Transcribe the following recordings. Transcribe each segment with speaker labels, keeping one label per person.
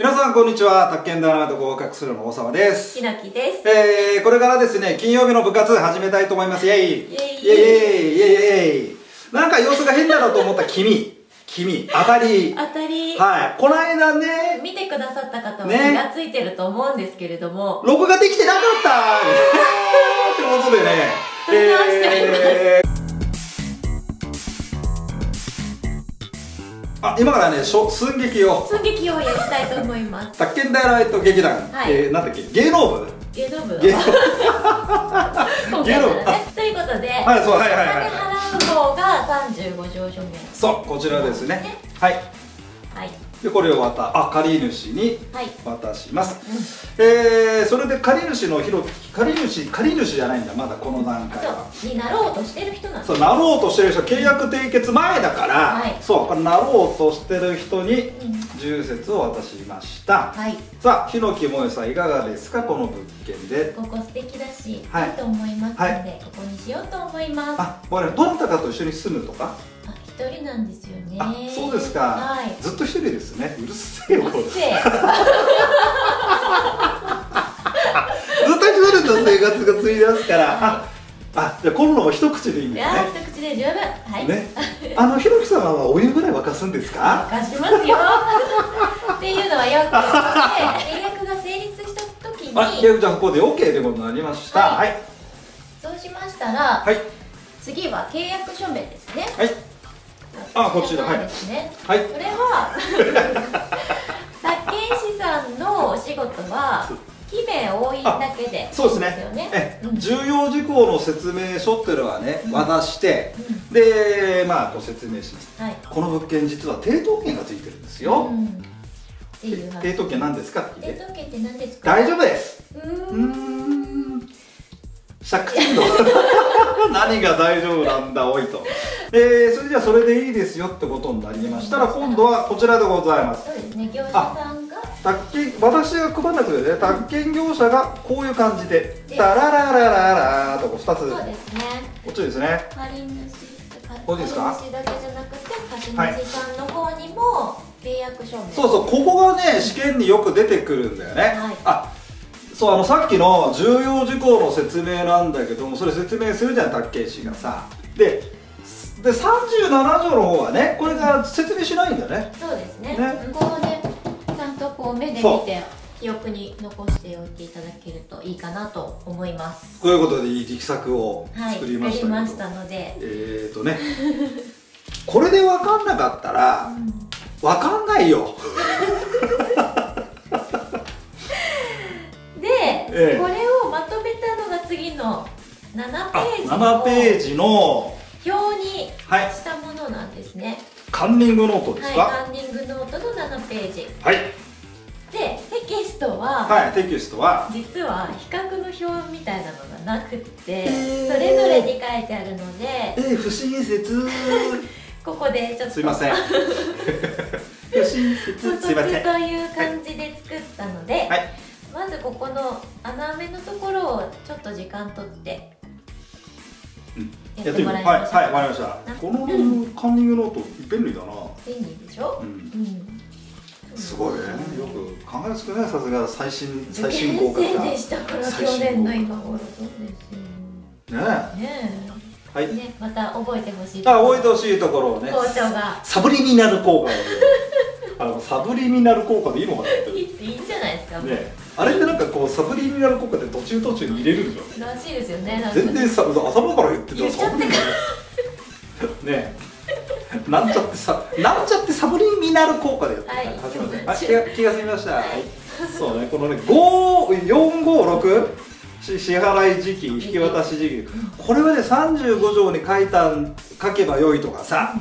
Speaker 1: 皆さんこんにちは。宅建ダイナマイト合格するの王様です。
Speaker 2: ひのきです。
Speaker 1: えー、これからですね金曜日の部活始めたいと思います。イェイ。イェイ。イェイ。イェイ。イェイ。なんか様子が変だなと思った君。君。当たり。
Speaker 2: 当たり、
Speaker 1: はい。この間ね。
Speaker 2: 見てくださった方は
Speaker 1: ね
Speaker 2: 気がついてると思うんですけれども、
Speaker 1: 録画できてなかった。ってことでね。
Speaker 2: 撮り直しております。
Speaker 1: えーあ今からねしょ寸劇を。
Speaker 2: 寸劇をやりたいと思います。
Speaker 1: 宅建ダイナマイト劇団、
Speaker 2: はい。
Speaker 1: えー、なんだっけ？芸能部？
Speaker 2: 芸能部。
Speaker 1: 芸
Speaker 2: 今回から
Speaker 1: 芸能部。
Speaker 2: ね。ということで、
Speaker 1: はいそうはいはいはい。
Speaker 2: お金
Speaker 1: はい
Speaker 2: 払う方が35条書面。
Speaker 1: そうこちらですね。
Speaker 2: ね。
Speaker 1: はい。
Speaker 2: はい。
Speaker 1: でこれをまたあ借り主に
Speaker 2: はい。
Speaker 1: 渡します、えー、それで借り主のひろ借り主借り主じゃないんだまだこの段階は。
Speaker 2: になろうとしてる人なん
Speaker 1: そうなろうとしてる人契約締結前だから、
Speaker 2: はい。
Speaker 1: そうこれなろうとしてる人に
Speaker 2: うん。
Speaker 1: 重説を渡しました、
Speaker 2: はい。
Speaker 1: さあ日野木萌さんいかがですかこの物件で？
Speaker 2: ここ素敵だし、
Speaker 1: はい。
Speaker 2: いいと思いますので、
Speaker 1: はい。
Speaker 2: ここにしようと思います。あ、
Speaker 1: あ我々どなたかと一緒に住むとか？
Speaker 2: 一人なんですよね。
Speaker 1: あそうですか、
Speaker 2: はい。
Speaker 1: ずっと一人ですね。うるせえよ。ずっと一人の生活がついてますから。ああじゃあ今度も一口でいいん
Speaker 2: い
Speaker 1: ですね。
Speaker 2: 一口で十分。はい、
Speaker 1: ね、あのひろき様はお湯ぐらい沸かすんですか？
Speaker 2: 任しますよ。っていうのはよく言って契約が成立した時に。
Speaker 1: あ、ケウちゃんここで OK ということになりました。
Speaker 2: は
Speaker 1: はいい。
Speaker 2: そうしましたら、
Speaker 1: はい。
Speaker 2: 次は契約書面ですね。
Speaker 1: はいあこちらはい。
Speaker 2: ですね、
Speaker 1: はい。
Speaker 2: これは宅建士さんのお仕事は記名多いだけで。
Speaker 1: そうですね。
Speaker 2: ね、うん。
Speaker 1: 重要事項の説明書っていうのはね
Speaker 2: うん。
Speaker 1: 渡してでまあご説明します。
Speaker 2: はい。
Speaker 1: この物件実は抵当権がついてるんですよ。
Speaker 2: うん。
Speaker 1: 抵当権何ですか？って
Speaker 2: 抵当権って何ですか？
Speaker 1: 大丈夫です。
Speaker 2: うん。
Speaker 1: 借金の 何が大丈夫なんだおいと。えー、それじゃあそれでいいですよってことになりましたら今度はこちらでございます。
Speaker 2: そうですね業者さんが。
Speaker 1: 宅建私が配らなくてね宅建業者がこういう感じでラララララとこう2つ。
Speaker 2: そうですね。
Speaker 1: こっちですね。
Speaker 2: 借り主
Speaker 1: これですか？
Speaker 2: 借り主だけじゃなくて貸主さんの方にも契約書面
Speaker 1: そうそうここがね試験によく出てくるんだよね、
Speaker 2: はい。
Speaker 1: あそうあのさっきの重要事項の説明なんだけどもそれ説明するじゃん宅建士がさ。でで37条の方はねこれが説明しないんだよね。
Speaker 2: そうですね。
Speaker 1: ね。
Speaker 2: 向こうでちゃんとこう目で見て記憶に残しておいていただけるといいかなと思います。
Speaker 1: こういうことでいい力作を
Speaker 2: はい
Speaker 1: 作りましたけど、
Speaker 2: 作りましたので、
Speaker 1: えーとね。これで分かんなかったら
Speaker 2: うん。
Speaker 1: 分かんないよ
Speaker 2: 7ペ
Speaker 1: あ
Speaker 2: ージの
Speaker 1: 7ページの
Speaker 2: 表に
Speaker 1: はい
Speaker 2: したものなんですね。
Speaker 1: カンニングノートです
Speaker 2: はい、
Speaker 1: か
Speaker 2: カンニングノートの7ページ。
Speaker 1: はい。
Speaker 2: でテキストは、
Speaker 1: はい、テキストは？
Speaker 2: 実は比較の表みたいなのがなくって、
Speaker 1: ー。
Speaker 2: それぞれに書いてあるので
Speaker 1: えー、不親切
Speaker 2: ここでちょっと
Speaker 1: すいません。不親切すいません。
Speaker 2: という感じで作ったので、
Speaker 1: はい。
Speaker 2: まずここの穴埋めのところをちょっと時間とって
Speaker 1: うん
Speaker 2: やって
Speaker 1: みる
Speaker 2: もらいましょう。
Speaker 1: はいはいわかりました。このカンニングノート便利だな。
Speaker 2: 便利でしょ、
Speaker 1: うん。
Speaker 2: うん
Speaker 1: すごいね。よく考えつくねさすが最新
Speaker 2: 受
Speaker 1: 最新
Speaker 2: 験
Speaker 1: 合格
Speaker 2: でしたから去年の今頃。そうですよ
Speaker 1: え。
Speaker 2: ね
Speaker 1: はい。
Speaker 2: えねまた覚えてほしい
Speaker 1: あ覚えてほしいところをね。
Speaker 2: 校長が。
Speaker 1: サブリミナル効果を。あのサブリミナル効果でいいのかなって。
Speaker 2: いいいいんじゃないですか、
Speaker 1: ねあれってなんかこうサブリミナル効果で途中途中に入れるんでしょ？
Speaker 2: らしいですよねなんか。
Speaker 1: 全然さ頭から言ってた
Speaker 2: 言っちゃって
Speaker 1: サブリミナル。ねえ。なんちゃってさなんちゃってサブリミナル効果でやって
Speaker 2: はい
Speaker 1: 初めて
Speaker 2: 今日
Speaker 1: あ気が気が済みました、
Speaker 2: はい。
Speaker 1: そうねこのね456し支払い時期引き渡し時期。これはね35条に書いたん書けばよいとかさ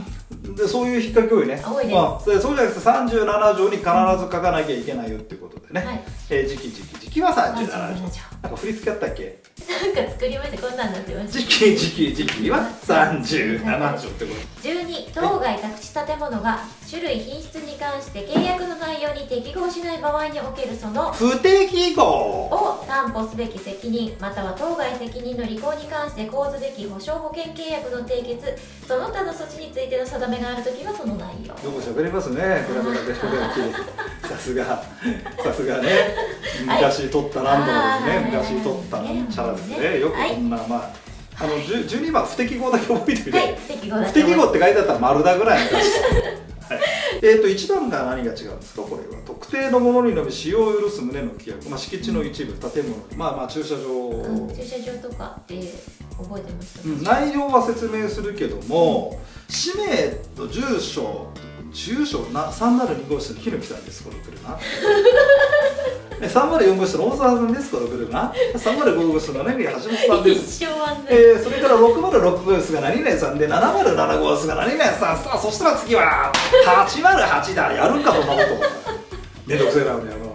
Speaker 1: でそういう引っ掛け多いね。
Speaker 2: 多いです
Speaker 1: まあ、そうじゃなくて37条に必ず書かなきゃいけないよってことでね、
Speaker 2: はい
Speaker 1: えー時期時期時期は37条
Speaker 2: 37条
Speaker 1: なんか振り付けあったっけ
Speaker 2: なんか作りましたこんなんなってました
Speaker 1: 時期時期時期は37条ってこと
Speaker 2: 12当該宅地建物が種類品質に関して契約の内容に適合しない場合におけるその
Speaker 1: 不適合
Speaker 2: を担保すべき責任または当該責任の履行に関して講ずべき保証保険契約の締結その他の措置についての定めがあるときはその内容。
Speaker 1: よく喋れますね。ペラペラペラペラ綺麗さすがさすがね昔取った何度もですね、昔取ったなんちゃらですね、
Speaker 2: ね。
Speaker 1: よくこんな、まああの10 12番不適合だけ覚えてみて、
Speaker 2: はい
Speaker 1: 不適合って書いてあったら丸だぐらいの感じ。はい、えっ、と1番が何が違うんですか？これは特定のものにのみ使用を許す旨の規約、まあ、敷地の一部建物。まあまあ駐車場、
Speaker 2: うん。駐車場とかって覚えてました、
Speaker 1: うん。内容は説明するけども氏名と住所住所な302号室のひろきさんです。この車。え304号室の大沢さんですこの車305号室のね橋本さんです。えー、それから606号室が何々さんで707号室が何々さんさあそしたら次は808だやるんかそんなこと。めんどくせえなみたいなも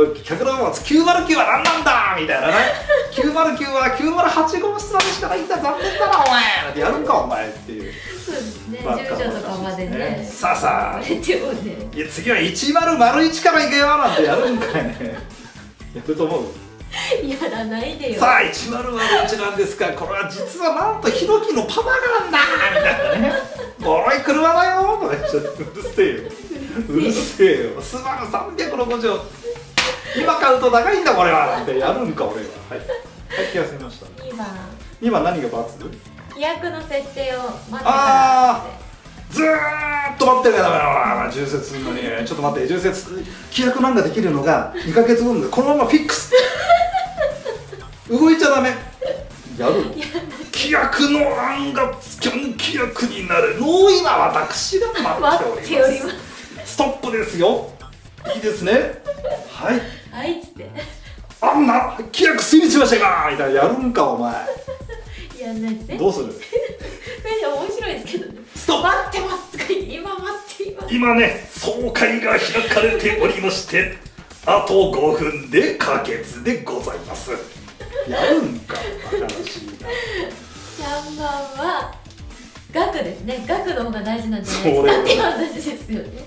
Speaker 1: う100番は909は何なんだみたいなね。909は908号室までしかないんだ残念だなお前。ってやるんかお前っていう
Speaker 2: ね住所とかまでね。
Speaker 1: さあさあ。いや次は1001からいけよなんてやるんかいね。やると思う？
Speaker 2: やらないでよ。
Speaker 1: さあ1001なんですがこれは実はなんとヒロキのパパなんだみたいなね。ボロい車だよとか言っちゃって。うるせえよ。うるせえよ。スバル360今買うと高いんだこれは。なんてやるんか俺は。はい。はい気が済みました。
Speaker 2: 2番
Speaker 1: 今何が罰
Speaker 2: 規約の設定を待って
Speaker 1: あ
Speaker 2: か
Speaker 1: ずーっと待ってなきゃダメだわ重説するのに ちょっと待って重説規約なんかできるのが2ヶ月後でこのままフィックス。動いちゃダメ。やる規約の案が規約になる。のを今私が待っております。ストップですよ。いいですね。はい。
Speaker 2: はいっつって。
Speaker 1: あんな規約推理しましたか。みたいな。やるんかお前
Speaker 2: やんないですね。
Speaker 1: どうする？
Speaker 2: 面白いですけどね。
Speaker 1: ストップ！
Speaker 2: 待ってますとか今待っています。
Speaker 1: 今ね総会が開かれておりましてあと5分で可決でございます。やるんか新しいな
Speaker 2: 3番は。額ですね。額の方が大事なんじゃないですか。っていう話ですよね。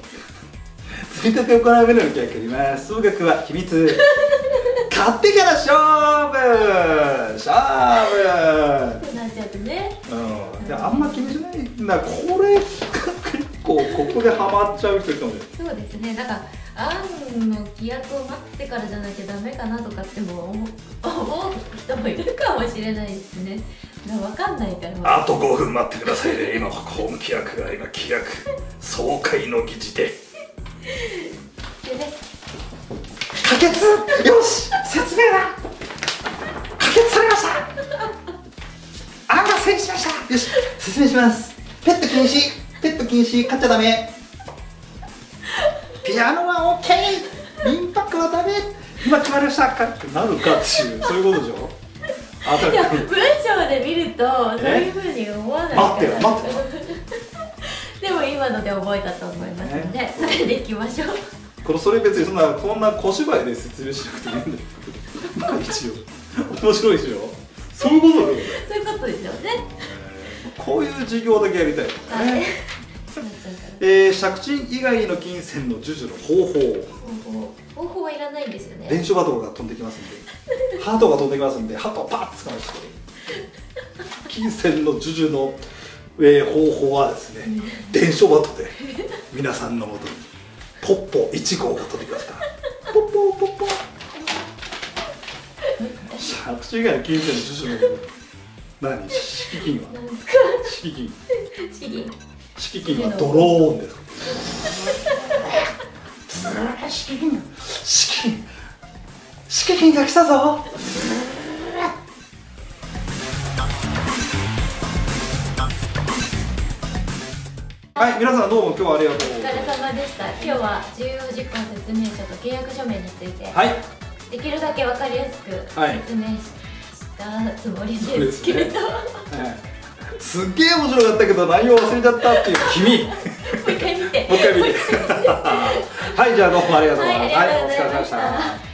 Speaker 1: 積み立てを行う上での逆にます総額は秘密買ってから勝負勝負
Speaker 2: ってなっちゃってね。
Speaker 1: うん。であんま気にしない。んだこれ結構ここでハマっちゃう人いるかも
Speaker 2: そうですね。なんか案の規約を待ってからじゃなきゃダメかなとかっても思う人もいるかもしれないですね。分かんないから。
Speaker 1: あと5分待ってくださいね。今ホーム規約が今規約。総会の議事で
Speaker 2: でね
Speaker 1: 可決。よし。説明だ。可決されました。案が成立しました。よし。説明します。ペット禁止。ペット禁止買っちゃダメ。ピアノは OK 民泊はダメ。今決まりましたか？ってなるかっていうそういうことでしょ？あ
Speaker 2: いや文章で見るとそういうふうに思わないから。
Speaker 1: 待ってよ待ってよ。
Speaker 2: でも今ので覚えたと思いますので、それでいきましょう
Speaker 1: これそれ別にそんなこんな小芝居で説明しなくていいんだよ。まあ一応。面白いでしょそういうことだよね。
Speaker 2: そういうことですよね。
Speaker 1: こういう授業だけやりたいね。えー、借金以外の金銭の授受の方法。
Speaker 2: ら方法。方法はいらないんですよね。
Speaker 1: 電書バトが飛んできますんで。ハートが飛んできますんで。ハートをパッと使まして金銭の授受の、えー方法はですね電書バトで皆さんのもとにポッポ1号が飛んできました。ポッポポッポ。借金以外の金銭の授受の何？敷金は？敷金。
Speaker 2: 資金。
Speaker 1: 敷金はドローンです。敷金。敷金。敷金が来たぞはい皆さんどうも今日はありがとう。
Speaker 2: お疲れ様でした。今日は重要事項説明書と契約書面について、
Speaker 1: はい。
Speaker 2: できるだけわかりやすく
Speaker 1: はい。
Speaker 2: 説明し,、たつもりで
Speaker 1: です
Speaker 2: けれど、も
Speaker 1: はい。すっげえ面白かったけど内容忘れちゃったっていう君。も
Speaker 2: う一回見て。
Speaker 1: う一回見て。はいじゃあどうもありがとうございます、はいお疲れ様でした